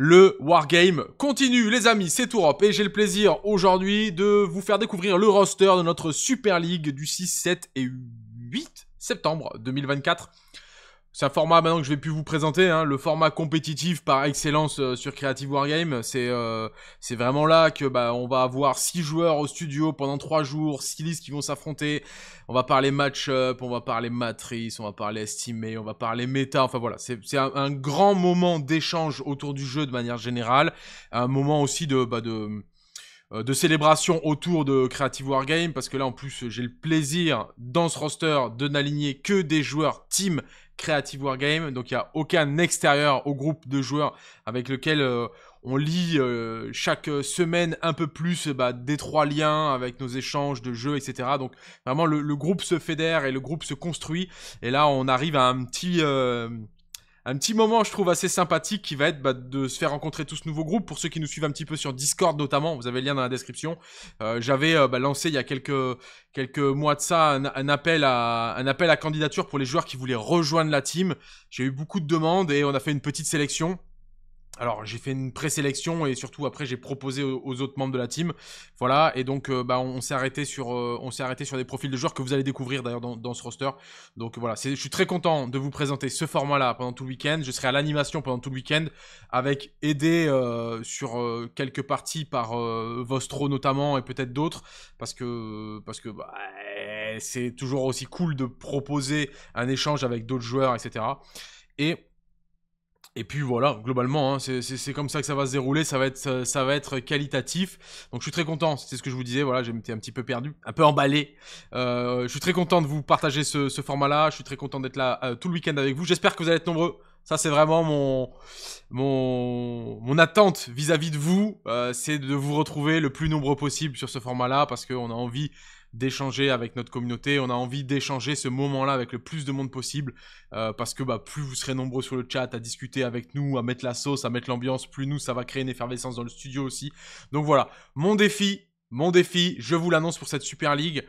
Le Wargame continue, les amis, c'est Europe et j'ai le plaisir aujourd'hui de vous faire découvrir le roster de notre Super League du 6, 7 et 8 septembre 2024. C'est un format maintenant que je vais plus vous présenter, hein, le format compétitif par excellence euh, sur Creative Wargame. C'est euh, c'est vraiment là que bah on va avoir six joueurs au studio pendant trois jours, six listes qui vont s'affronter. On va parler match-up, on va parler matrice, on va parler estimé, on va parler méta. Enfin voilà, c'est un, un grand moment d'échange autour du jeu de manière générale, un moment aussi de bah de euh, de célébration autour de Creative Wargame parce que là en plus j'ai le plaisir dans ce roster de n'aligner que des joueurs team Creative Wargame, donc il n'y a aucun extérieur au groupe de joueurs avec lequel euh, on lit euh, chaque semaine un peu plus bah, des trois liens avec nos échanges de jeux, etc. Donc vraiment le, groupe se fédère et le groupe se construit. Et là on arrive à un petit euh, un petit moment, je trouve, assez sympathique qui va être bah, de se faire rencontrer tout ce nouveau groupe. Pour ceux qui nous suivent un petit peu sur Discord notamment, vous avez le lien dans la description. Euh, J'avais euh, bah, lancé il y a quelques, quelques mois de ça un, un, appel à, un appel à candidature pour les joueurs qui voulaient rejoindre la team. J'ai eu beaucoup de demandes et on a fait une petite sélection. Alors j'ai fait une présélection et surtout après j'ai proposé aux, autres membres de la team, voilà et donc euh, bah, on, on s'est arrêté sur euh, on s'est arrêté sur des profils de joueurs que vous allez découvrir d'ailleurs dans, ce roster. Donc voilà, je suis très content de vous présenter ce format-là pendant tout le week-end. Je serai à l'animation pendant tout le week-end avec aidé euh, sur quelques parties par Vostro notamment et peut-être d'autres parce que parce que bah, c'est toujours aussi cool de proposer un échange avec d'autres joueurs etc. Et et puis voilà, globalement, hein, c'est comme ça que ça va se dérouler, ça va être, ça va être qualitatif. Donc je suis très content, c'est ce que je vous disais, voilà, j'étais un petit peu perdu, un peu emballé. Euh, je suis très content de vous partager ce, ce format-là, je suis très content d'être là euh, tout le week-end avec vous. J'espère que vous allez être nombreux. Ça, c'est vraiment mon, mon, mon attente vis-à-vis -vis de vous, euh, c'est de vous retrouver le plus nombreux possible sur ce format-là, parce qu'on a envie d'échanger avec notre communauté. On a envie d'échanger ce moment-là avec le plus de monde possible euh, parce que bah, plus vous serez nombreux sur le chat à discuter avec nous, à mettre la sauce, à mettre l'ambiance, plus nous, ça va créer une effervescence dans le studio aussi. Donc voilà, mon défi, mon défi, je vous l'annonce pour cette Super League.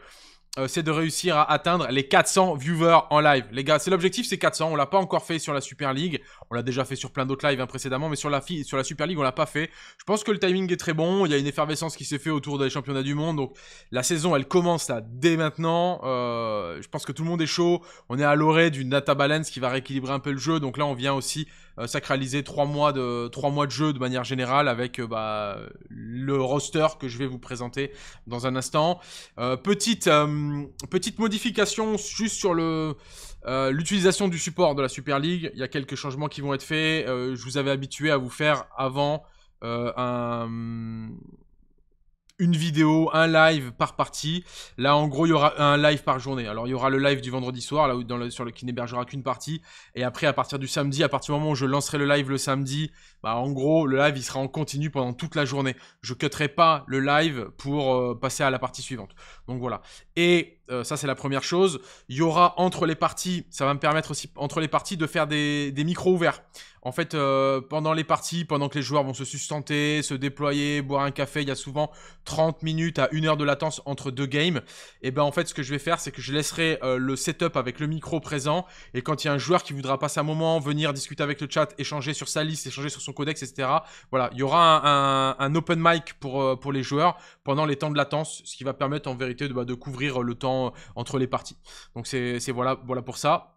Euh, c'est de réussir à atteindre les 400 viewers en live. Les gars, c'est l'objectif, c'est 400. On l'a pas encore fait sur la Super League. On l'a déjà fait sur plein d'autres lives hein, précédemment, mais sur la, sur la Super League, on l'a pas fait. Je pense que le timing est très bon. Il y a une effervescence qui s'est fait autour des championnats du monde. Donc la saison, elle commence là dès maintenant. Euh, je pense que tout le monde est chaud. On est à l'orée d'une data balance qui va rééquilibrer un peu le jeu. Donc là, on vient aussi euh, sacraliser trois mois de jeu de manière générale avec euh, bah, le roster que je vais vous présenter dans un instant. Euh, petite modification juste sur le l'utilisation du support de la Super League. Il y a quelques changements qui vont être faits. je vous avais habitué à vous faire avant un une vidéo, un live par partie. Là, en gros, il y aura un live par journée. Alors, il y aura le live du vendredi soir, là où sur le qui n'hébergera qu'une partie. Et après, à partir du samedi, à partir du moment où je lancerai le live le samedi, bah, en gros, le live, il sera en continu pendant toute la journée. Je cutterai pas le live pour euh, passer à la partie suivante. Donc voilà. Et euh, ça, c'est la première chose. Il y aura entre les parties, ça va me permettre aussi, entre les parties, de faire des, micros ouverts. En fait, euh, pendant les parties, pendant que les joueurs vont se sustenter, se déployer, boire un café, il y a souvent 30 minutes à 1 heure de latence entre deux games. Et ben en fait, ce que je vais faire, c'est que je laisserai le setup avec le micro présent. Et quand il y a un joueur qui voudra passer un moment, venir discuter avec le chat, échanger sur sa liste, échanger sur son codex, etc. Voilà, il y aura un, open mic pour, euh, pour les joueurs pendant les temps de latence, ce qui va permettre en vérité de, bah, couvrir le temps entre les parties. Donc c'est voilà, voilà pour ça.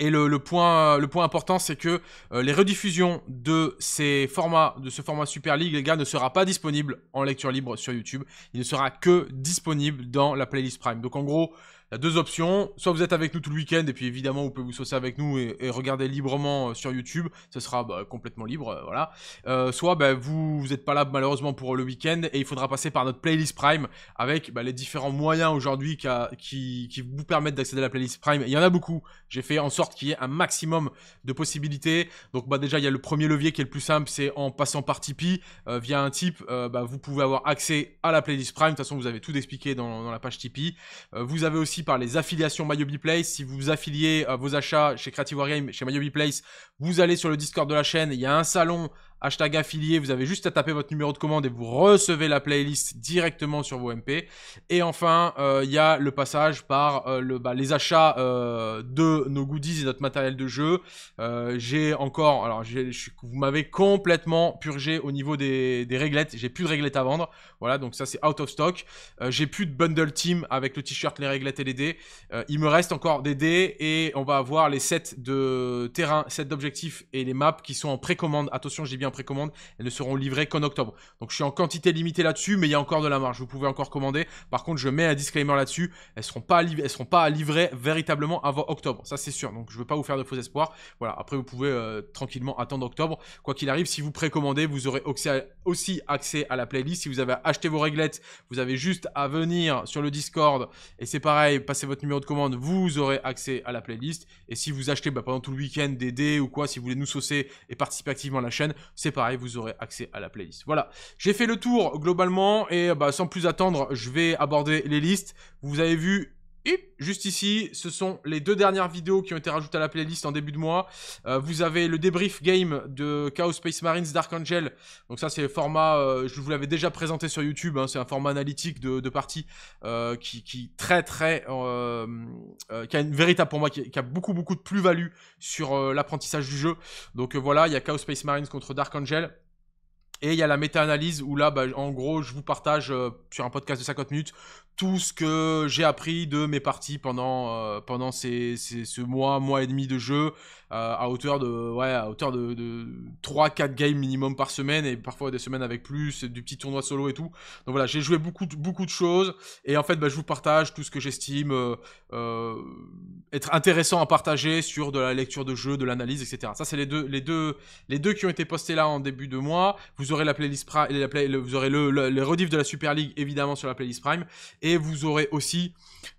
Et le, point, important, c'est que euh, les rediffusions de ces formats, de ce format Super League, les gars, ne sera pas disponible en lecture libre sur YouTube. Il ne sera que disponible dans la playlist Prime. Donc en gros, il y a deux options. Soit vous êtes avec nous tout le week-end, et puis évidemment, vous pouvez vous saucer avec nous et, regarder librement euh, sur YouTube. Ce sera bah, complètement libre, euh, voilà. Euh, soit bah, vous n'êtes pas là malheureusement pour le week-end, et il faudra passer par notre playlist Prime avec bah, les différents moyens aujourd'hui qui, vous permettent d'accéder à la playlist Prime. Il y en a beaucoup. J'ai fait en sorte qu'il y ait un maximum de possibilités. Donc déjà, il y a le premier levier qui est le plus simple, c'est en passant par Tipeee. Via un type, vous pouvez avoir accès à la playlist Prime. De toute façon, vous avez tout expliqué dans, dans la page Tipeee. Vous avez aussi par les affiliations MyObi Place. Si vous affiliez vos achats chez Creative Wargame, chez MyObi Place, vous allez sur le Discord de la chaîne. Il y a un salon hashtag affilié, vous avez juste à taper votre numéro de commande et vous recevez la playlist directement sur vos MP. Et enfin, euh, il y a le passage par euh, bah, les achats euh, de nos goodies et notre matériel de jeu. j'ai encore, alors vous m'avez complètement purgé au niveau des, des réglettes, j'ai plus de réglettes à vendre. Voilà, donc ça c'est out of stock. j'ai plus de bundle team avec le t-shirt, les réglettes et les dés. il me reste encore des dés et on va avoir les sets de terrain, sets d'objectifs et les maps qui sont en précommande. Attention, j'ai bien précommande. Elles ne seront livrées qu'en octobre. Donc je suis en quantité limitée là-dessus, mais il y a encore de la marge. Vous pouvez encore commander. Par contre, je mets un disclaimer là-dessus. Elles seront pas elles seront pas livrées véritablement avant octobre. Ça c'est sûr. Donc je veux pas vous faire de faux espoirs. Voilà. Après, vous pouvez euh, tranquillement attendre octobre. Quoi qu'il arrive, si vous précommandez, vous aurez aussi accès à la playlist. Si vous avez acheté vos réglettes, vous avez juste à venir sur le Discord. Et c'est pareil, passez votre numéro de commande, vous aurez accès à la playlist. Et si vous achetez bah, pendant tout le week-end des dés ou quoi, si vous voulez nous saucer et participer activement à la chaîne, c'est pareil, vous aurez accès à la playlist. Voilà, j'ai fait le tour globalement et bah, sans plus attendre, je vais aborder les listes. Vous avez vu juste ici, ce sont les deux dernières vidéos qui ont été rajoutées à la playlist en début de mois. Euh, vous avez le débrief game de Chaos Space Marines Dark Angel. Donc ça, c'est le format, euh, je vous l'avais déjà présenté sur YouTube, hein. c'est un format analytique de, partie euh, qui, qui très très, qui a une véritable pour moi, qui, a beaucoup beaucoup de plus-value sur l'apprentissage du jeu. Donc voilà, il y a Chaos Space Marines contre Dark Angel. Et il y a la méta-analyse où là, bah, en gros, je vous partage sur un podcast de 50 minutes tout ce que j'ai appris de mes parties pendant, euh, pendant ces, ce mois, mois et demi de jeu, euh, à hauteur de, ouais, à hauteur de, de 3-4 games minimum par semaine, et parfois des semaines avec plus, du petit tournoi solo et tout. Donc voilà, j'ai joué beaucoup, beaucoup de choses, et en fait, bah, je vous partage tout ce que j'estime euh, être intéressant à partager sur de la lecture de jeu, de l'analyse, etc. Ça, c'est les deux, les, deux, les deux qui ont été postés là en début de mois. Vous aurez la playlist vous aurez le, les rediffs de la Super League, évidemment, sur la playlist Prime, et vous aurez aussi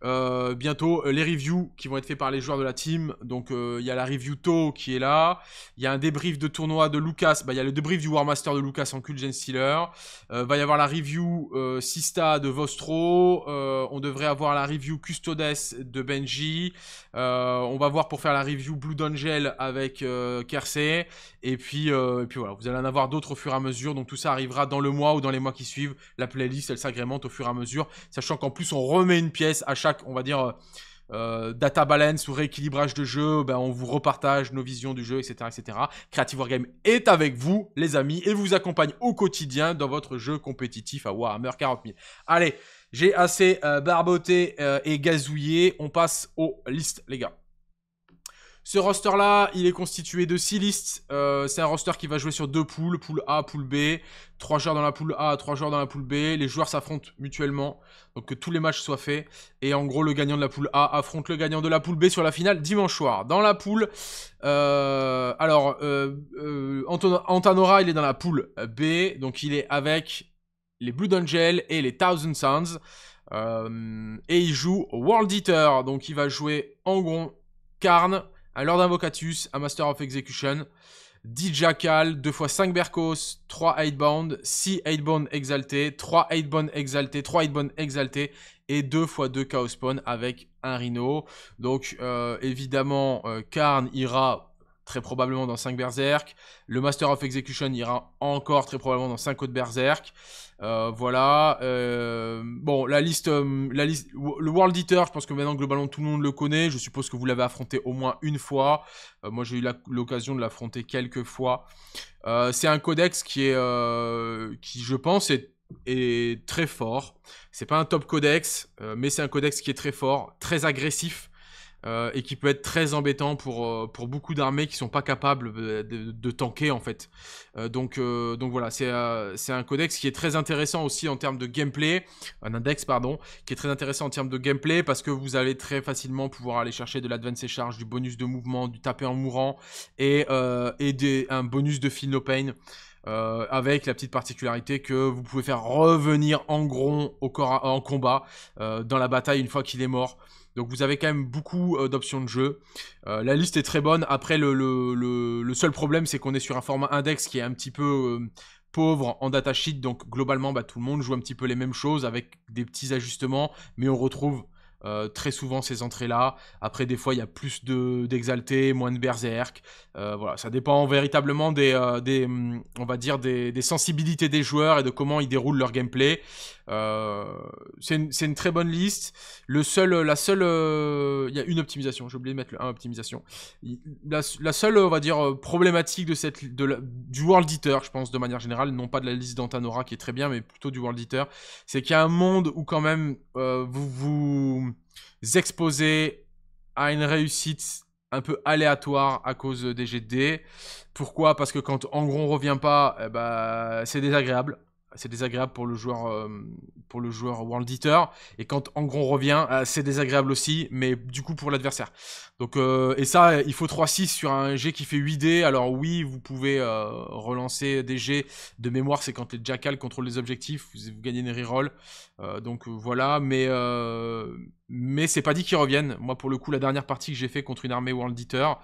euh, bientôt euh, les reviews qui vont être faits par les joueurs de la team. Donc euh, il y a la review To qui est là. Il y a un débrief de tournoi de Lucas. Bah, il y a le débrief du War Master de Lucas en cul Gen Stealer. va y avoir la review Sista de Vostro. on devrait avoir la review Custodes de Benji. on va voir pour faire la review Blue Angel avec Kersey. Et puis, et puis voilà, vous allez en avoir d'autres au fur et à mesure. Donc tout ça arrivera dans le mois ou dans les mois qui suivent. La playlist, elle s'agrémente au fur et à mesure. Sachant qu'en plus, on remet une pièce à chaque, on va dire, euh, data balance ou rééquilibrage de jeu, ben, on vous repartage nos visions du jeu, etc., etc. Creative Wargame est avec vous, les amis, et vous accompagne au quotidien dans votre jeu compétitif à Warhammer 40 000. Allez, j'ai assez euh, barboté euh, et gazouillé. On passe aux listes, les gars. Ce roster-là, il est constitué de 6 listes. Euh, c'est un roster qui va jouer sur deux poules, poule A, poule B. 3 joueurs dans la poule A, 3 joueurs dans la poule B. Les joueurs s'affrontent mutuellement, donc que tous les matchs soient faits. Et en gros, le gagnant de la poule A affronte le gagnant de la poule B sur la finale dimanche soir. Dans la poule, euh, alors, euh, Antanora, il est dans la poule B, donc il est avec les Blue Angel et les Thousand Suns. et il joue World Eater, donc il va jouer en gros Karn, un Lord Invocatus, un Master of Execution, 10 Jackal, 2 fois 5 Berkos, 3 Eightbound, 6 Eightbound exaltés, 3 Eightbound exaltés, 3 Eightbound exaltés et 2 fois 2 Chaos Spawn avec un Rhino. Donc euh, évidemment, euh, Karn ira très probablement dans 5 Berserk. Le Master of Execution ira encore très probablement dans 5 autres Berserk. Euh, voilà. Euh, bon, la liste, euh, le World Eater, je pense que maintenant globalement tout le monde le connaît. Je suppose que vous l'avez affronté au moins une fois. moi, j'ai eu l'occasion de l'affronter quelques fois. c'est un codex qui est, qui je pense est, est très fort. C'est pas un top codex, mais c'est un codex qui est très fort, très agressif. Euh, et qui peut être très embêtant pour, euh, pour beaucoup d'armées qui sont pas capables de, de, tanker en fait. Euh, donc, donc voilà, c'est un codex qui est très intéressant aussi en termes de gameplay, un index pardon, qui est très intéressant en termes de gameplay parce que vous allez très facilement pouvoir aller chercher de l'advance charge, du bonus de mouvement, du taper en mourant et, et des, un bonus de feel no pain. avec la petite particularité que vous pouvez faire revenir en gros au corps en combat dans la bataille une fois qu'il est mort. Donc vous avez quand même beaucoup euh, d'options de jeu. Euh, la liste est très bonne. Après, le, seul problème, c'est qu'on est sur un format index qui est un petit peu euh, pauvre en datasheet. Donc globalement, bah, tout le monde joue un petit peu les mêmes choses avec des petits ajustements. Mais on retrouve euh, très souvent ces entrées-là. Après, des fois, il y a plus de d'exalté, moins de berserk. Euh, voilà, ça dépend véritablement des, euh, des on va dire des, sensibilités des joueurs et de comment ils déroulent leur gameplay. c'est une, une, très bonne liste. Le seul, la seule, il y a une optimisation. J'ai oublié de mettre le 1 optimisation. La, la, seule, on va dire problématique de cette, de du World Eater, je pense de manière générale, non pas de la liste d'Antanora qui est très bien, mais plutôt du World Eater, c'est qu'il y a un monde où quand même vous vous exposez à une réussite un peu aléatoire à cause des GD. Pourquoi? Parce que quand Angron revient pas, eh ben, c'est désagréable c'est désagréable pour le joueur euh, pour le joueur World Eater. Et quand Angron revient euh, c'est désagréable aussi mais du coup pour l'adversaire. Donc euh, et ça il faut 3-6 sur un G qui fait 8D alors oui vous pouvez relancer des G de mémoire. C'est quand les jackals contrôlent les objectifs. Vous, gagnez une reroll donc voilà. Mais mais c'est pas dit qu'ils reviennent. Moi pour le coup la dernière partie que j'ai fait contre une armée World Eater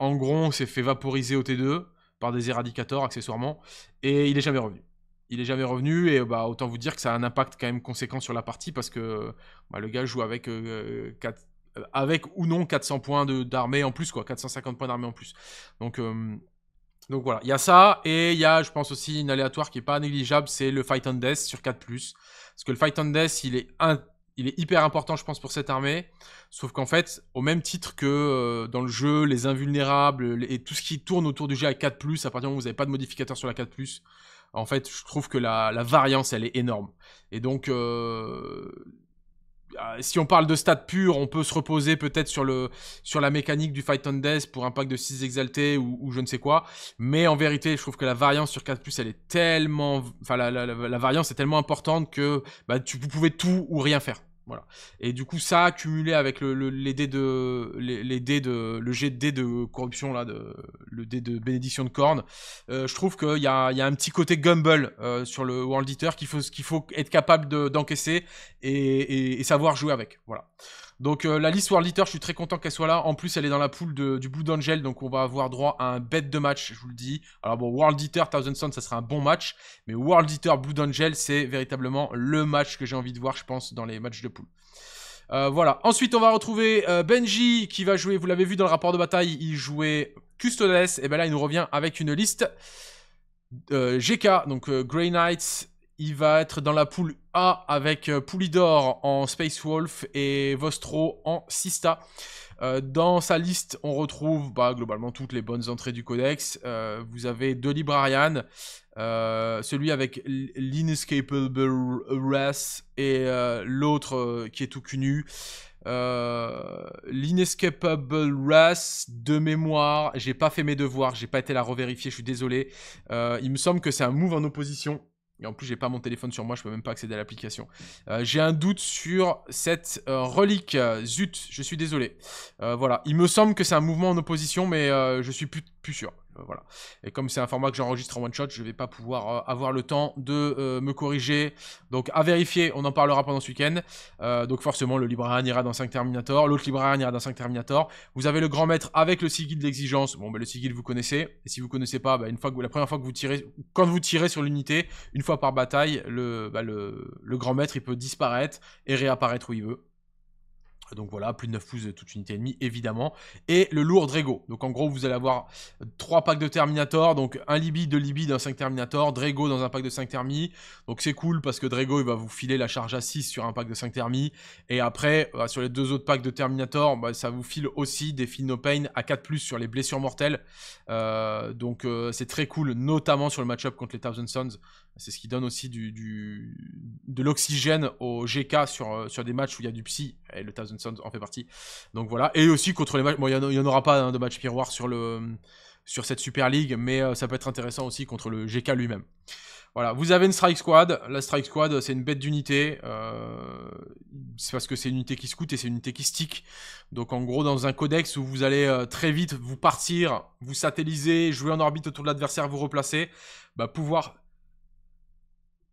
Angron s'est fait vaporiser au T2 par des éradicateurs accessoirement. Et il est jamais revenu il est jamais revenu et bah autant vous dire que ça a un impact quand même conséquent sur la partie parce que bah, le gars joue avec euh, euh, avec ou non 400 points d'armée en plus quoi, 450 points d'armée en plus. Donc euh, donc voilà, il y a ça et il y a je pense aussi une aléatoire qui est pas négligeable, c'est le fight on death sur 4 parce que le fight on death, il est il est hyper important, je pense, pour cette armée. Sauf qu'en fait, au même titre que dans le jeu, les invulnérables et tout ce qui tourne autour du jeu à 4+, à partir du moment où vous n'avez pas de modificateur sur la 4+, en fait, je trouve que la, variance, elle est énorme. Et donc, euh, ah, si on parle de stats purs, on peut se reposer peut-être sur, sur la mécanique du Fight on Death pour un pack de 6 exaltés ou, je ne sais quoi. Mais en vérité, je trouve que la variance sur 4+, elle est tellement... Enfin, la, variance est tellement importante que bah, tu, vous pouvez tout ou rien faire. Voilà. Et du coup, ça accumulé avec le, les dés de, les, dés de, le jet de dés de corruption là, de, le dé de bénédiction de corne, euh, je trouve qu'il y a, y a un petit côté gumble euh, sur le World Eater qu'il faut, qu'il faut être capable d'encaisser et, et, savoir jouer avec. Voilà. Donc euh, la liste World Eater, je suis très content qu'elle soit là. En plus, elle est dans la poule du Blue Angel, donc on va avoir droit à un bet de match, je vous le dis. Alors bon, World Eater, Thousand Sun, ça sera un bon match, mais World Eater, Blue Angel, c'est véritablement le match que j'ai envie de voir, je pense, dans les matchs de poule. Euh, voilà. Ensuite, on va retrouver euh, Benji qui va jouer. Vous l'avez vu dans le rapport de bataille, il jouait Custodes. Et ben là, il nous revient avec une liste GK, donc Grey Knights, il va être dans la poule A avec euh, Poulidor en Space Wolf et Vostro en Sista. Euh, dans sa liste, on retrouve bah, globalement toutes les bonnes entrées du codex. Euh, vous avez deux Librarian, celui avec l'Inescapable Race et l'autre qui est tout cunu. L'Inescapable Race, de mémoire, j'ai pas fait mes devoirs, j'ai pas été la revérifier, je suis désolé. il me semble que c'est un move en opposition et en plus, j'ai pas mon téléphone sur moi, je peux même pas accéder à l'application. Euh, j'ai un doute sur cette euh, relique. Zut, je suis désolé. Euh, voilà, il me semble que c'est un mouvement en opposition, mais je suis plus, plus sûr. Euh. Et comme c'est un format que j'enregistre en one shot, je vais pas pouvoir euh, avoir le temps de euh, me corriger. Donc à vérifier, on en parlera pendant ce week-end. donc forcément, le librarian ira dans 5 Terminator, l'autre librarian ira dans 5 Terminator. Vous avez le grand maître avec le sigil d'exigence. Bon, bah, le sigil vous connaissez. Et si vous connaissez pas, bah, une fois la première fois que vous tirez, quand vous tirez sur l'unité, une fois par bataille, le, le, le grand maître il peut disparaître et réapparaître où il veut. Donc voilà, plus de 9 pouces de toute unité ennemie, évidemment. Et le lourd Drago. Donc en gros, vous allez avoir 3 packs de Terminator. Donc un Libby, 2 Libby dans 5 Terminator. Drago dans un pack de 5 thermi. Donc c'est cool parce que Drago, il va vous filer la charge à 6 sur un pack de 5 thermi. Et après, bah, sur les deux autres packs de Terminator, bah, ça vous file aussi des Feel No Pain à 4+, sur les blessures mortelles. Euh, donc euh, c'est très cool, notamment sur le match-up contre les Thousand Sons. C'est ce qui donne aussi du, de l'oxygène au GK sur, euh, sur des matchs où il y a du psy, et le Thousand Sons en fait partie. Donc voilà, et aussi contre les matchs, bon, il n'y en, aura pas hein, de match miroir sur, le, sur cette Super League, mais euh, ça peut être intéressant aussi contre le GK lui-même. Voilà, vous avez une Strike Squad. La Strike Squad, c'est une bête d'unité. Euh, c'est parce que c'est une unité qui scout et c'est une unité qui stick. Donc en gros, dans un codex où vous allez très vite vous partir, vous satelliser, jouer en orbite autour de l'adversaire, vous replacer, bah, pouvoir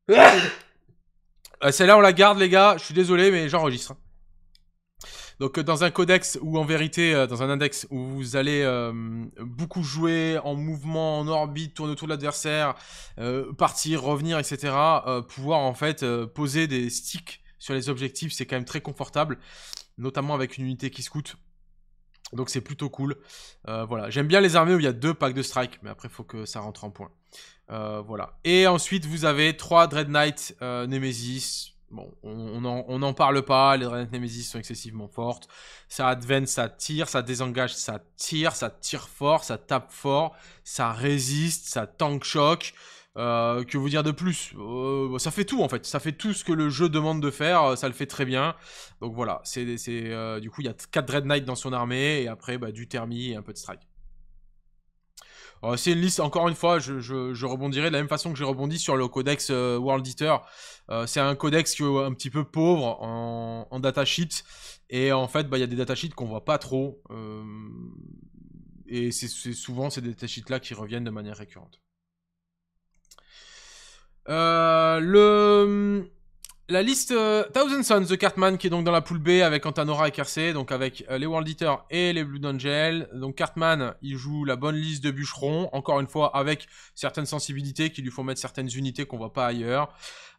euh, celle-là, on la garde, les gars. Je suis désolé, mais j'enregistre. Donc, euh, dans un codex ou en vérité, euh, dans un index où vous allez beaucoup jouer en mouvement, en orbite, tourner autour de l'adversaire, partir, revenir, etc., pouvoir en fait poser des sticks sur les objectifs, c'est quand même très confortable, notamment avec une unité qui scout. Donc c'est plutôt cool. Euh, voilà, j'aime bien les armées où il y a deux packs de strike, mais après il faut que ça rentre en point. Euh, voilà. Et ensuite vous avez trois Dread Knight euh, Nemesis. Bon, on n'en parle pas, les Dread Knight Nemesis sont excessivement fortes. Ça advance, ça tire, ça désengage, ça tire, ça tire fort, ça tape fort, ça résiste, ça tank choc. Euh, que vous dire de plus? Euh, Ça fait tout en fait, ça fait tout ce que le jeu demande de faire, euh, ça le fait très bien. Donc voilà, c'est du coup il y a 4 Dread Knight dans son armée et après bah, du Thermi et un peu de Strike. C'est une liste, encore une fois, je, rebondirai de la même façon que j'ai rebondi sur le codex World Eater. c'est un codex qui est un petit peu pauvre en, en datasheet. Et en fait, bah, il y a des datasheets qu'on voit pas trop. et c'est souvent ces datasheets là qui reviennent de manière récurrente. Euh, le la liste euh, Thousand Sons de Cartman qui est donc dans la poule B avec Antanora et Kersey, donc avec euh, les World Eaters et les Blue Angel. Donc Cartman, il joue la bonne liste de bûcherons, encore une fois avec certaines sensibilités qui lui font mettre certaines unités qu'on voit pas ailleurs.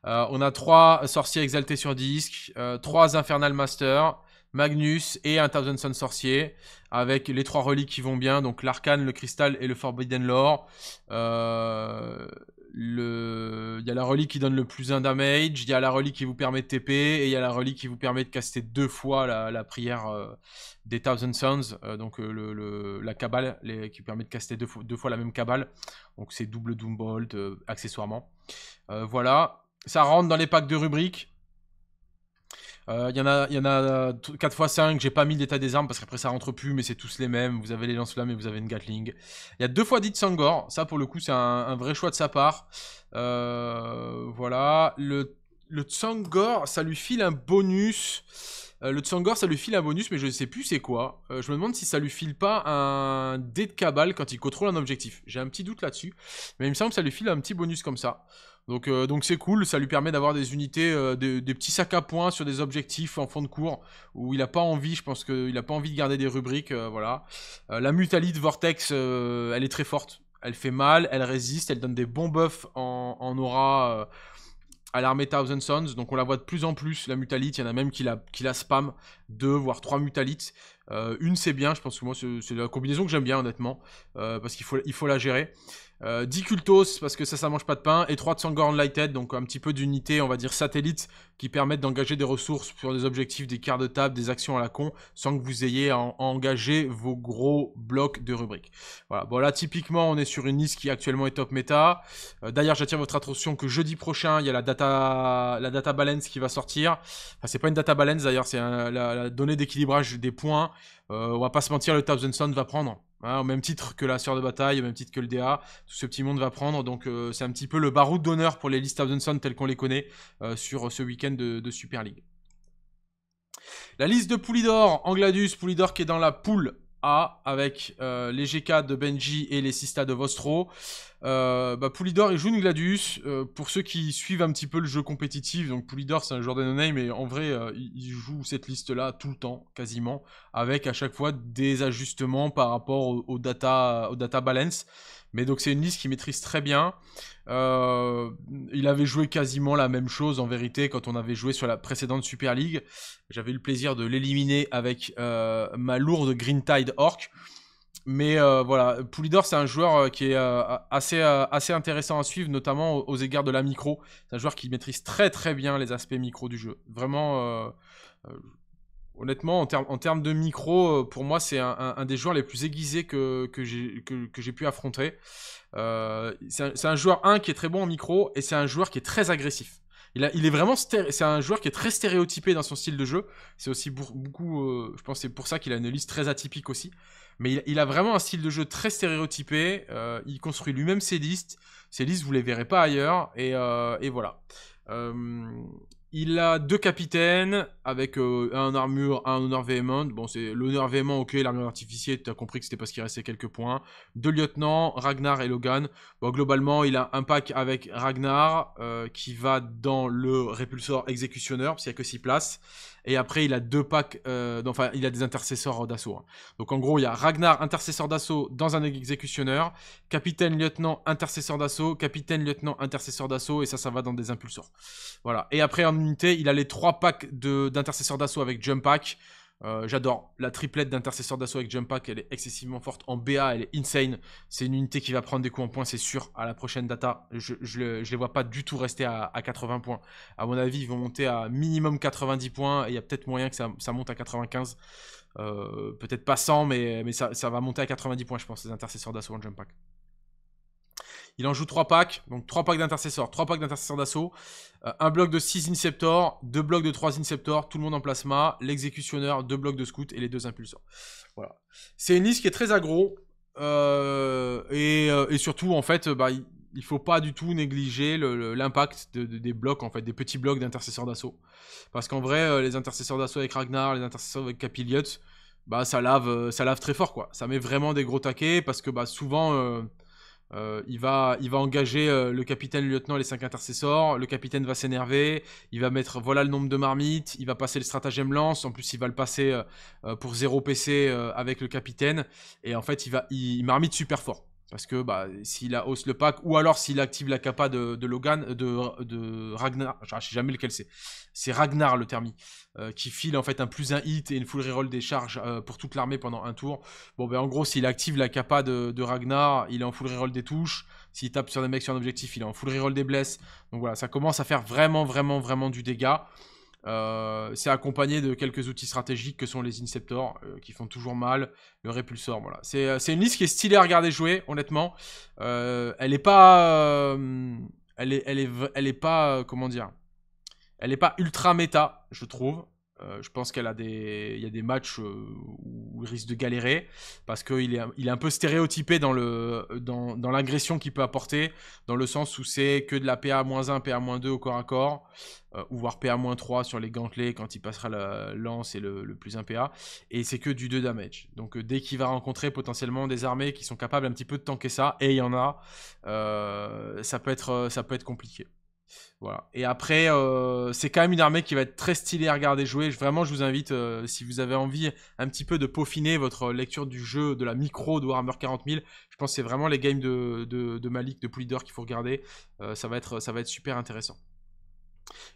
on a trois sorciers exaltés sur disque, trois Infernal Masters, Magnus et un Thousand Sons sorcier, avec les trois reliques qui vont bien, donc l'arcane, le cristal et le Forbidden Lore. Euh, Il y a la relique qui donne le plus un damage, il y a la relique qui vous permet de TP, et il y a la relique qui vous permet de caster deux fois la, prière euh, des Thousand Sons, euh, donc euh, la cabale, qui permet de caster deux, deux, fois la même cabale. Donc c'est double Doombolt, accessoirement. voilà, ça rentre dans les packs de rubriques. Il euh, y en a, a 4 x 5, j'ai pas mis l'état des armes parce qu'après ça rentre plus, mais c'est tous les mêmes. Vous avez les lance-flammes et vous avez une Gatling. Il y a 2 fois dit Sangor, ça pour le coup c'est un, vrai choix de sa part. Euh, voilà, le, le Tsangor, ça lui file un bonus. Euh, le Tsangor, ça lui file un bonus, mais je ne sais plus c'est quoi. je me demande si ça lui file pas un dé de cabale quand il contrôle un objectif. J'ai un petit doute là-dessus, mais il me semble que ça lui file un petit bonus comme ça. Donc euh, c'est cool, ça lui permet d'avoir des unités, euh, des, petits sacs à points sur des objectifs en fond de cours où il n'a pas envie, je pense qu'il n'a pas envie de garder des rubriques, euh, voilà. la mutalite Vortex, elle est très forte, elle fait mal, elle résiste, elle donne des bons buffs en, aura à l'armée Thousand Sons, donc on la voit de plus en plus, la mutalite, il y en a même qui la, spam, deux voire trois mutalites. une c'est bien, je pense que moi c'est la combinaison que j'aime bien honnêtement, parce qu'il faut, il faut la gérer. 10 euh, cultos parce que ça ça mange pas de pain et 3 de Sangorn Lighted donc un petit peu d'unité on va dire satellite qui permettent d'engager des ressources sur des objectifs des quarts de table des actions à la con sans que vous ayez à, engager vos gros blocs de rubriques. Voilà. Bon là typiquement on est sur une liste qui actuellement est top méta. Euh, d'ailleurs j'attire votre attention que jeudi prochain il y a la data la data balance qui va sortir. Enfin c'est pas une data balance d'ailleurs c'est la, la, donnée d'équilibrage des points euh, on va pas se mentir le Thousand Sun va prendre Hein, au même titre que la sœur de bataille, au même titre que le DA, tout ce petit monde va prendre. Donc euh, c'est un petit peu le baroud d'honneur pour les listes Sun telles qu'on les connaît euh, sur ce week-end de, Super League. La liste de Poulidor, Angladus, Poulidor qui est dans la poule A avec euh, les GK de Benji et les Sista de Vostro. Euh, bah, Poulidor, il joue une Gladius. Euh, pour ceux qui suivent un petit peu le jeu compétitif, donc Poulidor, c'est un joueur de no-name, mais en vrai, euh, il joue cette liste-là tout le temps, quasiment, avec à chaque fois des ajustements par rapport au, data, au data balance. Mais donc c'est une liste qu'il maîtrise très bien. Il avait joué quasiment la même chose en vérité quand on avait joué sur la précédente Super League. J'avais eu le plaisir de l'éliminer avec ma lourde Green Tide Orc. Mais euh, voilà, Poulidor, c'est un joueur euh, qui est euh, assez, assez intéressant à suivre, notamment aux, égards de la micro. C'est un joueur qui maîtrise très très bien les aspects micro du jeu. Vraiment, honnêtement, en, termes de micro, pour moi, c'est un, des joueurs les plus aiguisés que j'ai pu affronter. C'est un, joueur, un, qui est très bon en micro, et c'est un joueur qui est très agressif. Il, est vraiment, c'est un joueur qui est très stéréotypé dans son style de jeu. C'est aussi beaucoup, je pense, c'est pour ça qu'il a une liste très atypique aussi. Mais il, a vraiment un style de jeu très stéréotypé. Euh, il construit lui-même ses listes. Ses listes, vous les verrez pas ailleurs. Et, euh, voilà. Euh, il a deux capitaines avec un armure, un honneur véhément. Bon, c'est l'honneur véhément, ok, l'armure artificielle, tu as compris que c'était parce qu'il restait quelques points. Deux lieutenants, Ragnar et Logan. Bon, globalement, il a un pack avec Ragnar qui va dans le répulsor exécutionneur, parce qu'il n'y a que 6 places. Et après, il a deux packs, euh, a des intercesseurs d'assaut. Hein. Donc en gros, il y a Ragnar, intercesseur d'assaut dans un exécutionneur, capitaine, lieutenant, intercesseur d'assaut, capitaine, lieutenant, intercesseur d'assaut, et ça, ça va dans des impulsors. Voilà. Et après, en unité, il a les trois packs d'intercesseurs d'assaut avec jump pack. Euh, j'adore la triplette d'intercesseur d'assaut avec jump pack, elle est excessivement forte. En BA, elle est insane. C'est une unité qui va prendre des coups en points, c'est sûr, à la prochaine data. Je, je, les vois pas du tout rester à, 80 points. À mon avis, ils vont monter à minimum 90 points et il y a peut-être moyen que ça, monte à 95. Euh, peut-être pas 100, mais, mais ça, ça, va monter à 90 points, je pense, les intercesseurs d'assaut en jump pack. Il en joue 3 packs, donc 3 packs d'intercesseurs, 3 packs d'intercesseurs d'assaut, euh, un bloc de 6 Inceptors, 2 blocs de 3 Inceptors, tout le monde en plasma, l'exécutionneur, 2 blocs de scout et les 2 impulsors. Voilà. C'est une liste qui est très aggro, euh, euh, et, surtout, en fait, bah, il, ne faut pas du tout négliger l'impact des blocs, en fait, des petits blocs d'intercesseurs d'assaut. Parce qu'en vrai, les intercesseurs d'assaut avec Ragnar, les intercesseurs avec Capiliot, bah, ça lave, ça lave très fort. Ça met vraiment des gros taquets, parce que bah, souvent il, va, il va engager euh, le capitaine, le lieutenant, les cinq intercesseurs. Le capitaine va s'énerver. Il va mettre voilà le nombre de marmites. Il va passer le stratagème lance. En plus, il va le passer euh, pour 0 PC avec le capitaine. Et en fait, il va il marmite super fort. Parce que bah, s'il a hausse le pack, ou alors s'il active la capa de, Logan, de, Ragnar, je sais jamais lequel c'est. C'est Ragnar le thermi, euh, qui file en fait un plus un hit et une full reroll des charges euh, pour toute l'armée pendant un tour. Bon ben en gros, s'il active la capa de, Ragnar, il est en full reroll des touches. S'il tape sur des mecs sur un objectif, il est en full reroll des blesses. Donc voilà, ça commence à faire vraiment, vraiment, vraiment du dégât. Euh, c'est accompagné de quelques outils stratégiques que sont les Inceptors, euh, qui font toujours mal, le Répulsor, voilà. Euh, c'est une liste qui est stylée à regarder jouer, honnêtement. elle est pas... elle, est, elle, est, elle est pas... comment dire Elle est pas ultra méta, je trouve. Euh, je pense qu'il a des, il y a des matchs euh, où il risque de galérer parce qu'il est, il est un peu stéréotypé dans le, dans, dans l'agression qu'il peut apporter, dans le sens où c'est que de la PA-1, PA-2 au corps à corps, euh, ou voire PA-3 sur les gantelets quand il passera la lance et le, le plus 1 PA, et c'est que du 2 damage. Donc dès qu'il va rencontrer potentiellement des armées qui sont capables un petit peu de tanker ça, et il y en a, ça peut être, ça peut être compliqué. Voilà. Et après, euh, c'est quand même une armée qui va être très stylée à regarder jouer. Vraiment, je vous invite, euh, si vous avez envie un petit peu de peaufiner votre lecture du jeu, de la micro de Warhammer 40 000, je pense que c'est vraiment les games de, Malik, de Poulidor qu'il faut regarder. Euh, ça, va être, ça va être super intéressant.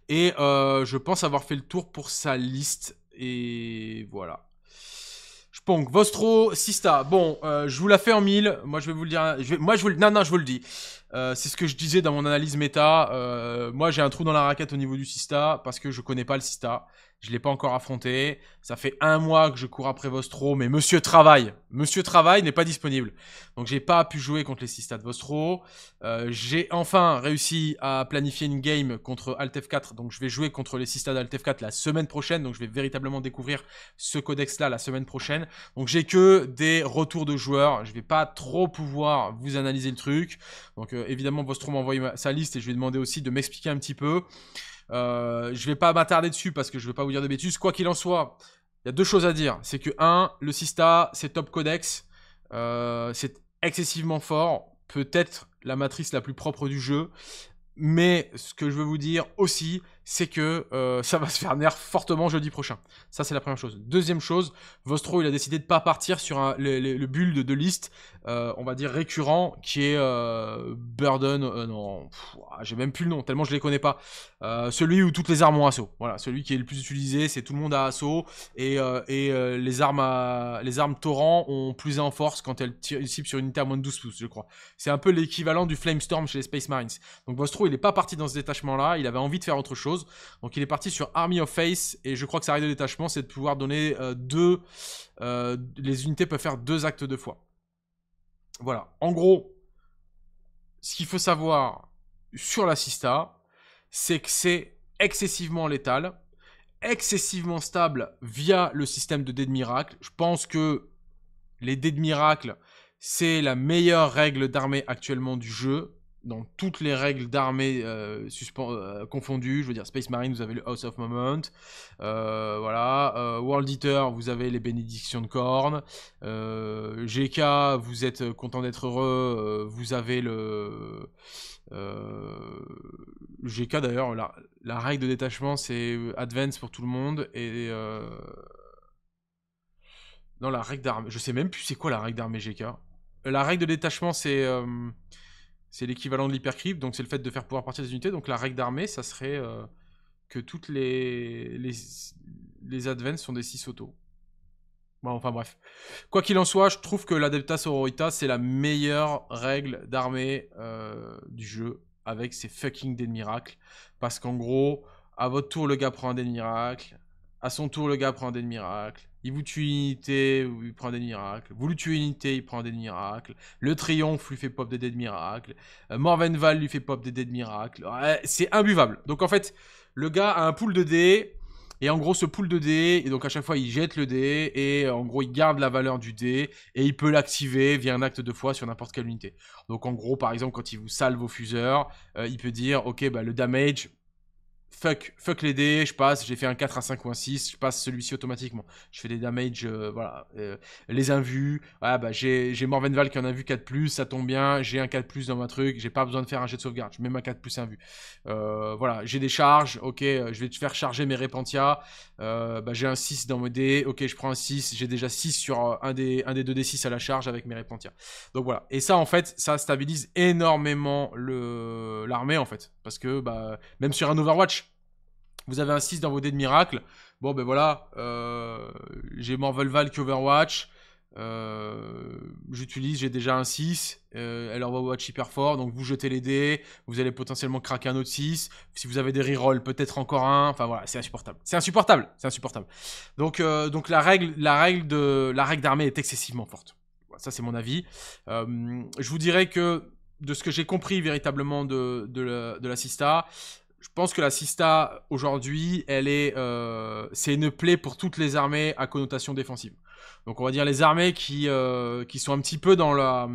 Et je pense avoir fait le tour pour sa liste. Et voilà. Ponk, Vostro, Sista. Bon, je vous la fais en mille. Moi, je vais vous le dire. moi, je vous. Non, non, je vous le dis. Euh, c'est ce que je disais dans mon analyse méta. Euh, moi, j'ai un trou dans la raquette au niveau du Sista parce que je connais pas le Sista. Je l'ai pas encore affronté. Ça fait un mois que je cours après Vostro, mais Monsieur Travail, Monsieur Travail n'est pas disponible. Donc j'ai pas pu jouer contre les 6 stats Vostro. Euh, j'ai enfin réussi à planifier une game contre Alt F4. Donc je vais jouer contre les 6 stats Alt F4 la semaine prochaine. Donc je vais véritablement découvrir ce codex-là la semaine prochaine. Donc j'ai que des retours de joueurs. Je vais pas trop pouvoir vous analyser le truc. Donc euh, évidemment Vostro m'a envoyé sa liste et je vais demander aussi de m'expliquer un petit peu. Euh, je vais pas m'attarder dessus parce que je vais pas vous dire de bêtises. Quoi qu'il en soit, il y a deux choses à dire. C'est que, un, le Sista, c'est top codex. Euh, c'est excessivement fort. Peut-être la matrice la plus propre du jeu. Mais ce que je veux vous dire aussi, c'est que euh, ça va se faire nerf fortement jeudi prochain. Ça, c'est la première chose. Deuxième chose, Vostro, il a décidé de pas partir sur le, build de liste, euh, on va dire récurrent, qui est euh, Burden. non, j'ai même plus le nom, tellement je les connais pas. celui où toutes les armes ont assaut. Voilà, celui qui est le plus utilisé, c'est tout le monde a assaut. Et, les, armes à, les armes torrent ont plus en force quand elles tirent sur une unité à moins de 12 pouces, je crois. C'est un peu l'équivalent du Flamestorm chez les Space Marines. Donc Vostro, il n'est pas parti dans ce détachement-là, il avait envie de faire autre chose. Donc il est parti sur Army of Face et je crois que sa règle de détachement c'est de pouvoir donner euh, deux... Euh, les unités peuvent faire deux actes de fois. Voilà. En gros, ce qu'il faut savoir sur la Sista, c'est que c'est excessivement létal, excessivement stable via le système de dés de miracle. Je pense que les dés de miracle, c'est la meilleure règle d'armée actuellement du jeu. Dans toutes les règles d'armée euh, euh, confondues. Je veux dire, Space Marine, vous avez le House of Moment. Euh, voilà. World Eater, vous avez les bénédictions de cornes. GK, vous êtes content d'être heureux. vous avez le. GK d'ailleurs, la, la, règle de détachement, c'est Advance pour tout le monde. Et. Non, la règle d'armée. Je sais même plus c'est quoi la règle d'armée GK. La règle de détachement, c'est c'est l'équivalent de l'hypercrypt, donc c'est le fait de faire pouvoir partir des unités. Donc la règle d'armée, ça serait euh, que toutes les, les, advances sont des 6 autos. Bon, enfin bref. Quoi qu'il en soit, je trouve que l'Adepta Sororita, c'est la meilleure règle d'armée euh, du jeu, avec ses fucking dés de miracle. Parce qu'en gros, à votre tour, le gars prend un dé de miracle. À son tour, le gars prend un dé de miracle. Il vous tue une unité, il prend des miracles. Vous lui tuez une unité, il prend des miracles. Le triomphe lui fait pop des dés de miracle. Euh, Morvenval lui fait pop des dés de miracle. c'est imbuvable. Donc en fait, le gars a un pool de dés. Et en gros, ce pool de dés, et donc à chaque fois, il jette le dé, et en gros, il garde la valeur du dé, et il peut l'activer via un acte de foi sur n'importe quelle unité. Donc en gros, par exemple, quand il vous salve vos fuseurs, euh, il peut dire, ok, bah, le damage, fuck, fuck les dés, je passe, j'ai fait un 4, un 5 ou un 6, je passe celui-ci automatiquement. Je fais des damage, euh, voilà. Euh, les invus, voilà, bah, j'ai Morvenval qui en a vu 4+, ça tombe bien, j'ai un 4+, dans ma truc, j'ai pas besoin de faire un jet de sauvegarde, je mets ma 4+, un vu. Euh, voilà, j'ai des charges, ok, je vais te faire charger mes Repentia, bah, j'ai un 6 dans mes dés, ok, je prends un 6, j'ai déjà 6 sur un des, un des 2d6 à la charge avec mes Repentia. Donc voilà, et ça en fait, ça stabilise énormément l'armée en fait, parce que bah, même sur un Overwatch, vous avez un 6 dans vos dés de miracle. Bon, ben voilà. Euh, j'ai Marvel Val qui Overwatch. Euh, j'utilise, j'ai déjà un 6. Euh, elle Overwatch hyper fort. Donc vous jetez les dés. Vous allez potentiellement craquer un autre 6. Si vous avez des rerolls, peut-être encore un. Enfin voilà, c'est insupportable. C'est insupportable. C'est insupportable. Donc, donc la règle, la règle de d'armée est excessivement forte. ça, c'est mon avis. je vous dirais que de ce que j'ai compris véritablement de, de, la, de la Sista, je pense que la Sista aujourd'hui, elle est, euh, c'est une plaie pour toutes les armées à connotation défensive. Donc on va dire les armées qui, euh, qui sont un petit peu dans la,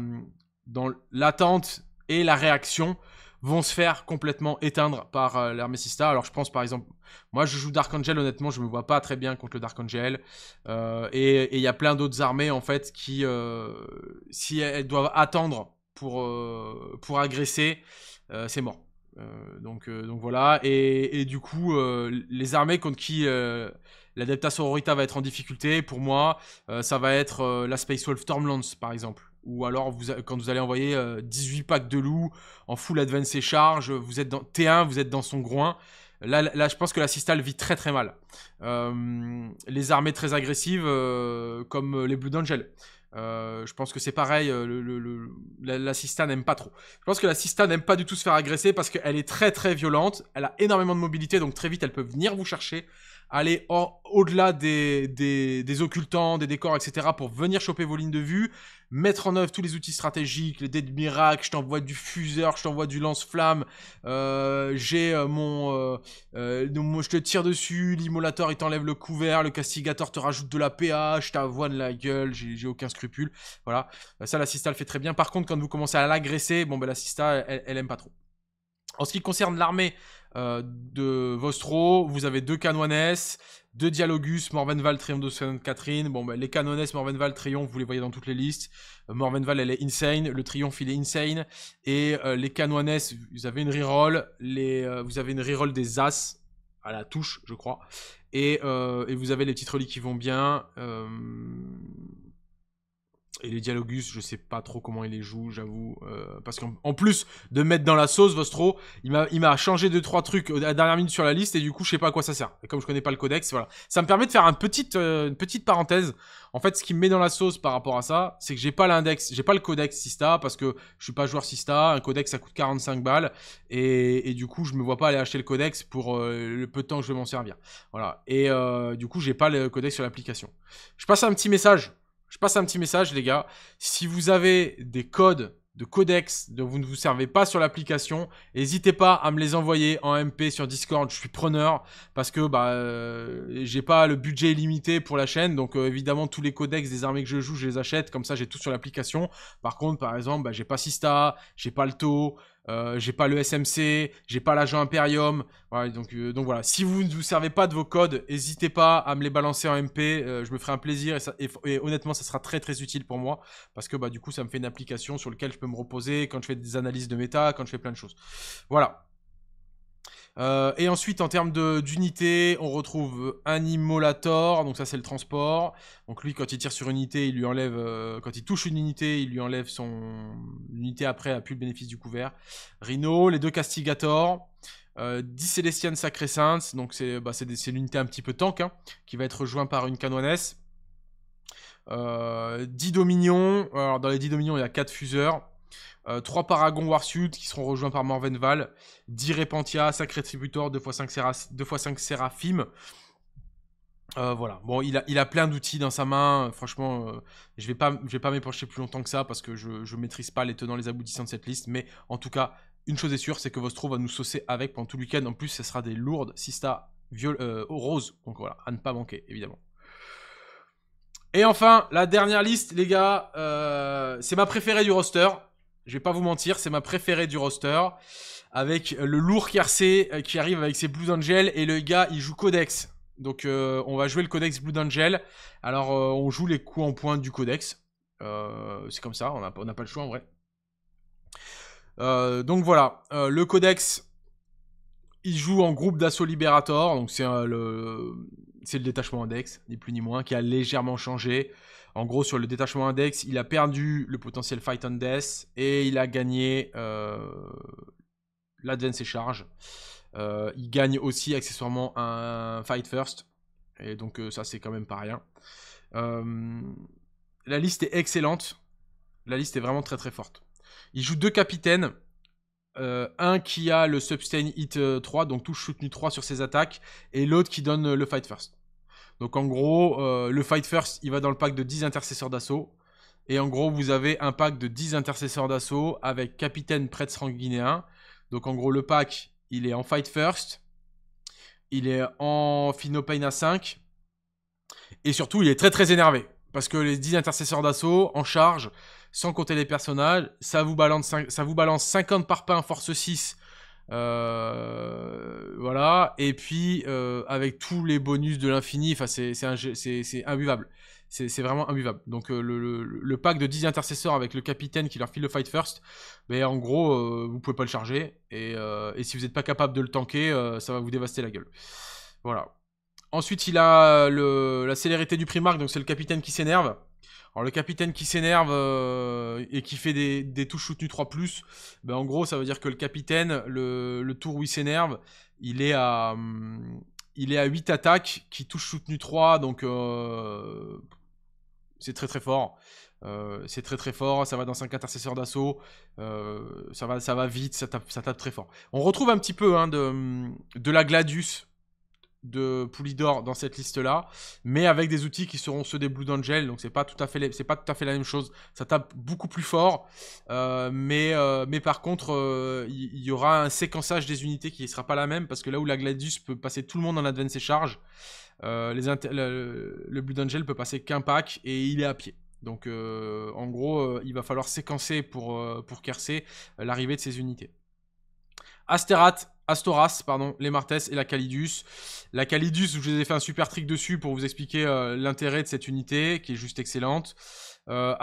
dans l'attente et la réaction vont se faire complètement éteindre par euh, l'armée Sista. Alors je pense par exemple, moi je joue Dark Angel, honnêtement je me vois pas très bien contre le Dark Angel. et il y a plein d'autres armées en fait qui, si elles doivent attendre pour, pour agresser, c'est mort. Euh, donc, euh, donc voilà, et, du coup, euh, les armées contre qui l'Adepta Sororita va être en difficulté, pour moi, ça va être la Space Wolf Stormlands, par exemple. Ou alors, quand vous allez envoyer 18 packs de loups en full advance et charge, vous êtes dans T1, vous êtes dans son groin. Là, là, je pense que la Sistal vit très très mal. les armées très agressives, comme les Blue Angel. Euh, je pense que c'est pareil, euh, la, Sista n'aime pas trop. Je pense que la Sista n'aime pas du tout se faire agresser parce qu'elle est très très violente, elle a énormément de mobilité, donc très vite elle peut venir vous chercher, aller au-delà des, des, occultants, des décors, etc. pour venir choper vos lignes de vue, mettre en œuvre tous les outils stratégiques, les dés de miracle, je t'envoie du fuseur, je t'envoie du lance-flamme, euh, j'ai euh, mon... Euh, je te tire dessus, l'immolateur il t'enlève le couvert, le castigator te rajoute de la PA, je t'avoine la gueule, j'ai aucun scrupule. Voilà, ça la Sista le fait très bien. Par contre, quand vous commencez à l'agresser, bon ben la Sista, elle, elle aime pas trop. En ce qui concerne l'armée, euh, de Vostro, vous avez deux Canoines, deux Dialogus, Morvenval, Triomphe de Sainte-Catherine. Bon, ben, les Canoines, Morvenval, Triomphe, vous les voyez dans toutes les listes. Euh, Morvenval, elle est insane. Le Triomphe, il est insane. Et euh, les Canoines, vous avez une reroll. Vous avez une reroll des As à la touche, je crois. Et, et vous avez les petites reliques qui vont bien. Et les Dialogus, je sais pas trop comment il les joue, j'avoue. Euh, parce qu'en plus de mettre dans la sauce Vostro, il m'a changé deux trois trucs à la dernière minute sur la liste et du coup je sais pas à quoi ça sert. Et comme je connais pas le codex, voilà. Ça me permet de faire un petite, euh, une petite parenthèse. En fait, ce qui me met dans la sauce par rapport à ça, c'est que j'ai pas l'index, j'ai pas le codex Sista parce que je suis pas joueur Sista. Un codex ça coûte 45 balles et, du coup je me vois pas aller acheter le codex pour euh, le peu de temps que je vais m'en servir. Voilà. Et du coup j'ai pas le codex sur l'application. Je passe un petit message je passe un petit message, les gars. Si vous avez des codes de codex dont vous ne vous servez pas sur l'application, n'hésitez pas à me les envoyer en MP sur Discord. Je suis preneur parce que bah euh, j'ai pas le budget illimité pour la chaîne, donc euh, évidemment tous les codex des armées que je joue, je les achète. Comme ça, j'ai tout sur l'application. Par contre, par exemple, bah, j'ai pas Sista, j'ai pas le Euh, j'ai pas le SMC, j'ai pas l'agent Imperium. donc, euh, donc voilà, si vous ne vous servez pas de vos codes, n'hésitez pas à me les balancer en MP. Euh, je me ferai un plaisir et, honnêtement, ça sera très très utile pour moi parce que bah, du coup, ça me fait une application sur laquelle je peux me reposer quand je fais des analyses de méta, quand je fais plein de choses. Voilà. Euh, et ensuite, en termes d'unité, on retrouve un immolator, donc ça c'est le transport. Donc lui, quand il tire sur une unité, il lui enlève, euh, quand il touche une unité, il lui enlève son unité après, a plus le bénéfice du couvert. Rhino, les deux castigators. 10 euh, Célestian Sacré Saints, donc c'est bah, l'unité un petit peu tank, hein, qui va être rejoint par une canonesse. 10 Dominions, alors dans les 10 Dominions, il y a 4 fuseurs. 3 euh, Paragons Warsuit qui seront rejoints par Morvenval, 10 Repentia, Sacré Tributor, 2 x 5, 2 x 5 Séraphim. Euh, voilà, bon, il a, plein d'outils dans sa main. Franchement, euh, je vais pas, vais pas m'épancher plus longtemps que ça parce que je, je maîtrise pas les tenants, les aboutissants de cette liste. Mais en tout cas, une chose est sûre, c'est que Vostro va nous saucer avec pendant tout le week-end. En plus, ce sera des lourdes Sista viol, rose. Donc voilà, à ne pas manquer, évidemment. Et enfin, la dernière liste, les gars, c'est ma préférée du roster. Je vais pas vous mentir, c'est ma préférée du roster. Avec le lourd Kersey euh, qui arrive avec ses Blue Angel. Et le gars, il joue Codex. Donc euh, on va jouer le Codex Blue Angel. Alors euh, on joue les coups en pointe du Codex. c'est comme ça, on n'a pas le choix en vrai. donc voilà, le Codex, il joue en groupe d'assaut Liberator. Donc c'est le, le détachement index, ni plus ni moins, qui a légèrement changé. En gros, sur le détachement index, il a perdu le potentiel fight on death et il a gagné euh, l'advance et charge. Euh, il gagne aussi accessoirement un fight first. Et donc euh, ça, c'est quand même pas rien. la liste est excellente. La liste est vraiment très très forte. Il joue deux capitaines. un qui a le sustain hit 3, donc touche soutenu 3 sur ses attaques, et l'autre qui donne le fight first. Donc en gros, euh, le Fight First, il va dans le pack de 10 intercesseurs d'assaut. Et en gros, vous avez un pack de 10 intercesseurs d'assaut avec capitaine prêtre sanguinéen. Donc en gros, le pack, il est en Fight First. Il est en Pain à 5. Et surtout, il est très très énervé. Parce que les 10 intercesseurs d'assaut en charge, sans compter les personnages, ça vous balance, ça vous balance 50 parpaings force 6 euh, voilà. Et puis, euh, avec tous les bonus de l'infini, c'est imbuvable. C'est vraiment imbuvable. Donc, euh, le, pack de 10 intercesseurs avec le capitaine qui leur file le fight first, mais ben, en gros, vous pouvez pas le charger. Et, si vous n'êtes pas capable de le tanker, ça va vous dévaster la gueule. Voilà. Ensuite, il a la célérité du Primark, donc c'est le capitaine qui s'énerve. Alors le capitaine qui s'énerve euh, et qui fait des, touches soutenues 3+, ben en gros ça veut dire que le capitaine, le, tour où il s'énerve, il est à hum, il est à 8 attaques qui touche soutenu 3, donc euh, c'est très très fort. Euh, c'est très très fort, ça va dans 5 intercesseurs d'assaut, ça, va, ça va vite, ça tape, très fort. On retrouve un petit peu hein, de, de la Gladius de Poulidor dans cette liste là mais avec des outils qui seront ceux des Blue Angel donc c'est pas tout à fait pas tout à fait la même chose. Ça tape beaucoup plus fort euh, mais euh, mais par contre euh, il y, aura un séquençage des unités qui ne sera pas la même parce que là où la Gladius peut passer tout le monde en advance et charge le, Blue Angel peut passer qu'un pack et il est à pied. Donc en gros il va falloir séquencer pour pour l'arrivée de ces unités Asterat, Astoras, pardon, les Martes et la Calidus. La Calidus, je vous ai fait un super trick dessus pour vous expliquer euh, l'intérêt de cette unité, qui est juste excellente. Euh,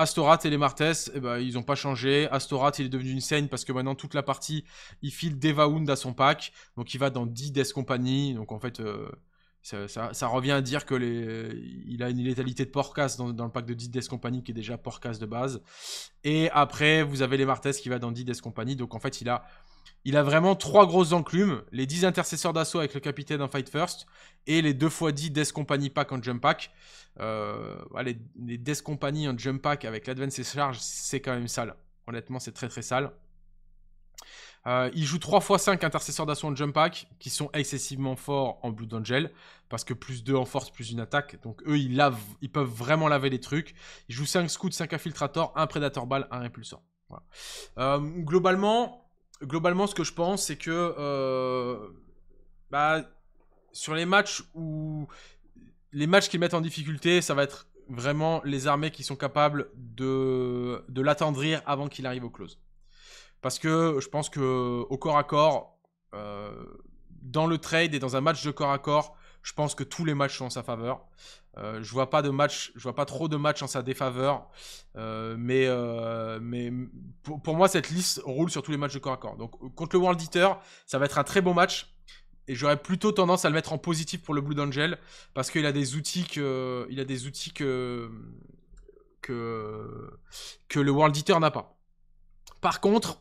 et les Martes, eh ben, ils n'ont pas changé. Astorat, il est devenu une scène parce que maintenant, toute la partie, il file Devaound à son pack. Donc, il va dans 10 Death Company. Donc, en fait, euh, ça, revient à dire que les, il a une létalité de Porcas dans, dans le pack de 10 Death Company qui est déjà Porcas de base. Et après, vous avez les Martes qui va dans 10 Death Company. Donc, en fait, il a il a vraiment trois grosses enclumes, les 10 intercesseurs d'assaut avec le capitaine en Fight First, et les 2 x 10 Death Company Pack en Jump Pack. Euh, les, Death Company en Jump Pack avec l'Advance et Charge, c'est quand même sale. Honnêtement, c'est très très sale. Euh, il joue 3 x 5 intercesseurs d'assaut en jump pack qui sont excessivement forts en Blood Angel parce que plus 2 en force, plus une attaque. Donc eux, ils, lavent, ils peuvent vraiment laver les trucs. Il joue 5 scouts, 5 infiltrators, 1 Predator Ball, 1 Repulsor. Euh, globalement, globalement, ce que je pense, c'est que euh, bah, sur les matchs où les matchs qui mettent en difficulté, ça va être vraiment les armées qui sont capables de, de l'attendrir avant qu'il arrive au close. parce que je pense que au corps à corps, dans le trade et dans un match de corps à corps, je pense que tous les matchs sont en sa faveur. Euh, je vois pas de match, je vois pas trop de matchs en sa défaveur, euh, mais euh, pour, moi cette liste roule sur tous les matchs de corps à corps. Donc contre le World Eater, ça va être un très bon match. Et j'aurais plutôt tendance à le mettre en positif pour le Blue Angel parce qu'il a des outils que il a des outils que que que le World Eater n'a pas. Par contre,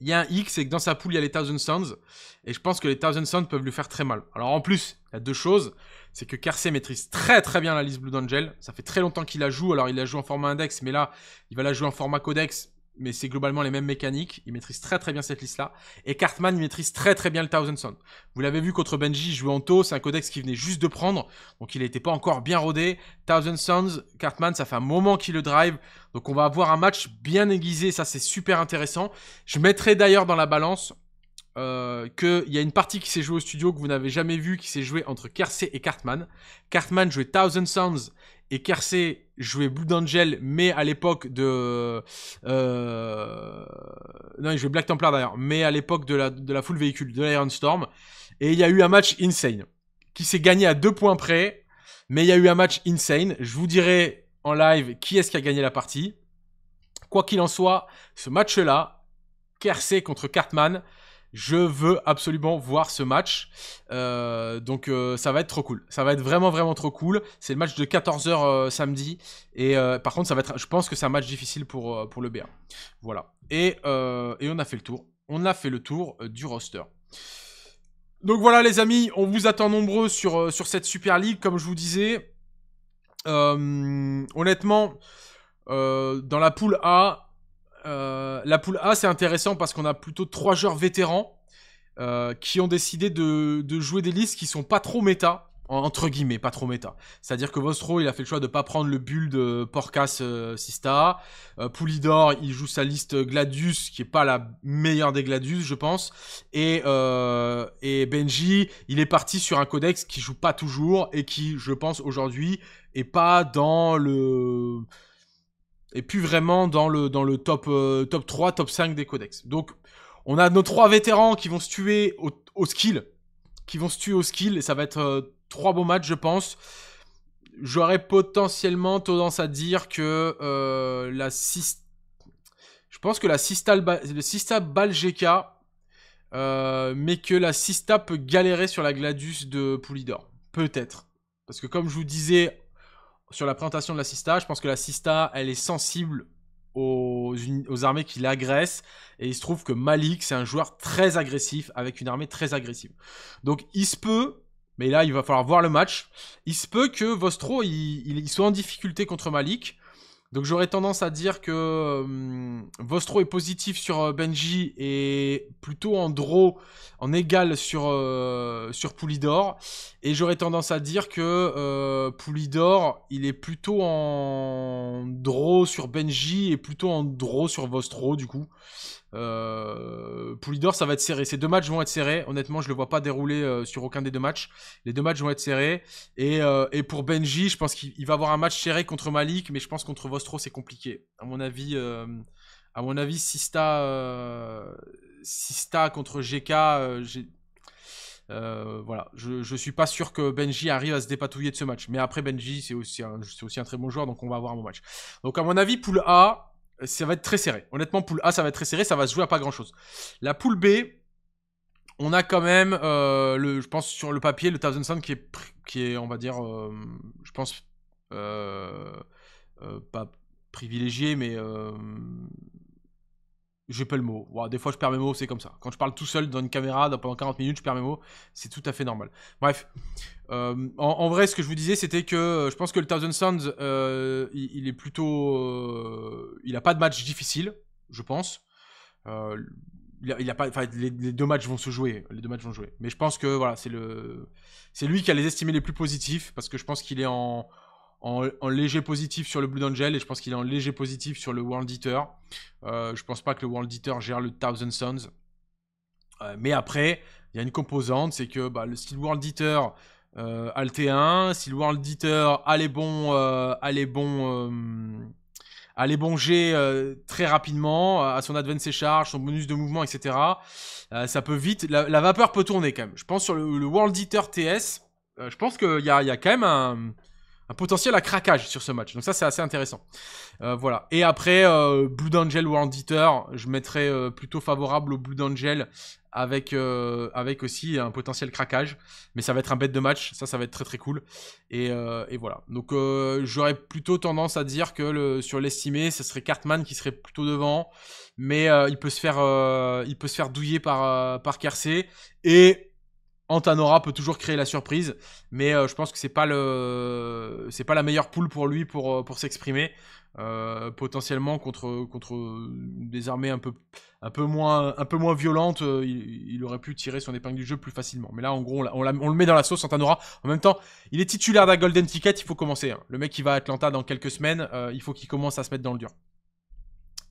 il y a un X, c'est que dans sa poule, il y a les Thousand Suns. Et je pense que les Thousand Suns peuvent lui faire très mal. Alors en plus, il y a deux choses. C'est que Kersey maîtrise très très bien la liste Blue Angel. Ça fait très longtemps qu'il la joue. Alors il la joue en format index, mais là, il va la jouer en format codex mais c'est globalement les mêmes mécaniques. Il maîtrise très très bien cette liste-là. Et Cartman, il maîtrise très très bien le Thousand Sun. Vous l'avez vu contre Benji, il jouait en taux, c'est un codex qui venait juste de prendre, donc il n'était pas encore bien rodé. Thousand Suns, Cartman, ça fait un moment qu'il le drive, donc on va avoir un match bien aiguisé, ça c'est super intéressant. Je mettrai d'ailleurs dans la balance euh, qu'il y a une partie qui s'est jouée au studio que vous n'avez jamais vue, qui s'est jouée entre Kersey et Cartman. Cartman jouait Thousand Suns et Kersey jouait Blue Angel, mais à l'époque de... Euh... Non, il jouait Black Templar d'ailleurs, mais à l'époque de la, de la full véhicule, de l'Iron Storm. Et il y a eu un match insane, qui s'est gagné à deux points près, mais il y a eu un match insane. Je vous dirai en live qui est-ce qui a gagné la partie. Quoi qu'il en soit, ce match-là, Kersey contre Cartman, je veux absolument voir ce match. Euh, donc euh, ça va être trop cool. Ça va être vraiment vraiment trop cool. C'est le match de 14h euh, samedi. Et par contre, ça va être, je pense que c'est un match difficile pour, le BA. Voilà. Et, et on a fait le tour. On a fait le tour du roster. Donc voilà les amis, on vous attend nombreux sur, sur cette Super League. Comme je vous disais, honnêtement, dans la poule A, euh, la poule A, c'est intéressant parce qu'on a plutôt trois joueurs vétérans euh, qui ont décidé de, jouer des listes qui sont pas trop méta, entre guillemets, pas trop méta. C'est-à-dire que Vostro, il a fait le choix de pas prendre le bull de Porcas euh, Sista. Poulidor, il joue sa liste Gladius, qui est pas la meilleure des Gladius, je pense. Et, et Benji, il est parti sur un codex qui joue pas toujours et qui, je pense, aujourd'hui, est pas dans le et puis vraiment dans le, dans le top, euh, top 3, top 5 des codex. Donc, on a nos trois vétérans qui vont se tuer au, skill. Qui vont se tuer au skill. Et ça va être euh, trois beaux matchs, je pense. J'aurais potentiellement tendance à dire que euh, la 6... Je pense que la Sista, le Sista GK. mais que la Sista peut galérer sur la Gladius de Poulidor. Peut-être. Parce que comme je vous disais sur la présentation de la Sista, je pense que la Sista, elle est sensible aux, armées qui l'agressent. Et il se trouve que Malik, c'est un joueur très agressif, avec une armée très agressive. Donc il se peut, mais là il va falloir voir le match, il se peut que Vostro, il soit en difficulté contre Malik. Donc j'aurais tendance à dire que euh, Vostro est positif sur euh, Benji et plutôt en draw, en égal sur, euh, sur Poulidor. Et j'aurais tendance à dire que Poulidor, il est plutôt en draw sur Benji et plutôt en draw sur Vostro du coup. Euh, Poulidor, ça va être serré. Ces deux matchs vont être serrés. Honnêtement, je le vois pas dérouler euh, sur aucun des deux matchs. Les deux matchs vont être serrés. Et, euh, pour Benji, je pense qu'il va avoir un match serré contre Malik, mais je pense contre Vostro, c'est compliqué. À mon avis, euh, à mon avis, Sista, Sista contre GK, voilà, je, je suis pas sûr que Benji arrive à se dépatouiller de ce match. Mais après, Benji, c'est aussi, aussi un très bon joueur, donc on va avoir un bon match. Donc à mon avis, poule A, ça va être très serré. Honnêtement, poule A, ça va être très serré, ça va se jouer à pas grand chose. La poule B, on a quand même, euh, le, je pense sur le papier, le Thousand Sun qui est, qui est, on va dire, euh, je pense, euh, pas privilégié, mais j'ai pas le mot. des fois, je perds mes mots, c'est comme ça. Quand je parle tout seul dans une caméra pendant 40 minutes, je perds mes mots. C'est tout à fait normal. Bref. Euh, en, vrai, ce que je vous disais, c'était que euh, je pense que le Thousand Suns, euh, il, est plutôt. il a pas de match difficile, je pense. il, a, pas. Les, les, deux matchs vont se jouer. Les deux matchs vont jouer. Mais je pense que voilà, c'est lui qui a les estimés les plus positifs parce que je pense qu'il est en léger positif sur le Blue Angel et je pense qu'il est en léger positif sur le World Eater. Je pense pas que le World Eater gère le Thousand. Euh, mais après, il y a une composante, c'est que bah, le style World Eater euh, a le T1, si le World Eater a les bons, a les bons, à l'ébonger très rapidement, à son advance et charge, son bonus de mouvement, etc. ça peut vite, la, vapeur peut tourner quand même. Je pense sur le, World Eater TS, je pense qu'il y a, y a quand même un, un potentiel à craquage sur ce match. Donc ça, c'est assez intéressant. Euh, voilà. Et après, euh, Blue Angel World Eater, je mettrais euh, plutôt favorable au Blue Angel avec, avec aussi un potentiel craquage. Mais ça va être un bête de match. Ça, ça va être très très cool. Et, et voilà. Donc j'aurais plutôt tendance à dire que sur l'estimé, ce serait Cartman qui serait plutôt devant. Mais il, peut se faire, il peut se faire douiller par, par Kersey. Et Antanora peut toujours créer la surprise, mais euh, je pense que c'est pas pas la meilleure poule pour lui pour, euh, pour s'exprimer. Euh, potentiellement contre, contre des armées un peu, moins, violentes, il, aurait pu tirer son épingle du jeu plus facilement. Mais là, en gros, on, le met dans la sauce, Antanora. En même temps, il est titulaire d'un Golden Ticket, il faut commencer. Hein. Le mec qui va à Atlanta dans quelques semaines, il faut qu'il commence à se mettre dans le dur.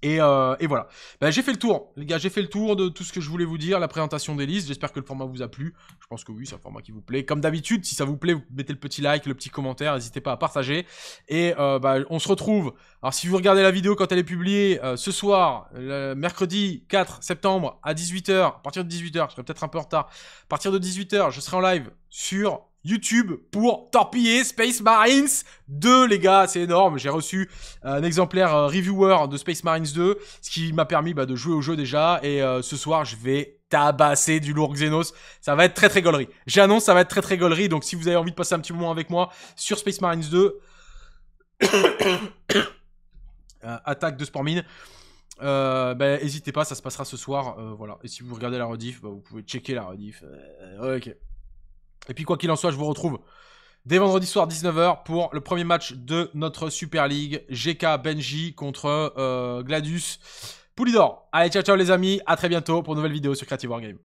Euh, et, voilà. Bah, j'ai fait le tour, les gars. J'ai fait le tour de tout ce que je voulais vous dire, la présentation des listes. J'espère que le format vous a plu. Je pense que oui, c'est un format qui vous plaît. Comme d'habitude, si ça vous plaît, vous mettez le petit like, le petit commentaire. N'hésitez pas à partager. Et euh, bah, on se retrouve. Alors, si vous regardez la vidéo quand elle est publiée euh, ce soir, mercredi 4 septembre à 18h, à partir de 18h, je serai peut-être un peu en retard. À partir de 18h, je serai en live sur YouTube pour torpiller Space Marines 2, les gars, c'est énorme. J'ai reçu un exemplaire euh, reviewer de Space Marines 2, ce qui m'a permis bah, de jouer au jeu déjà. Et euh, ce soir, je vais tabasser du lourd Xenos. Ça va être très très gaulerie. J'annonce, ça va être très très gaulerie. Donc si vous avez envie de passer un petit moment avec moi sur Space Marines 2, euh, attaque de Spormine. Euh, bah, n'hésitez pas, ça se passera ce soir, voilà. Et si vous regardez la rediff, bah, vous pouvez checker la rediff. ok. Et puis quoi qu'il en soit, je vous retrouve dès vendredi soir 19h pour le premier match de notre Super League. GK Benji contre euh, Gladius Poulidor. Allez, ciao ciao les amis, à très bientôt pour une nouvelle vidéo sur Creative Wargame.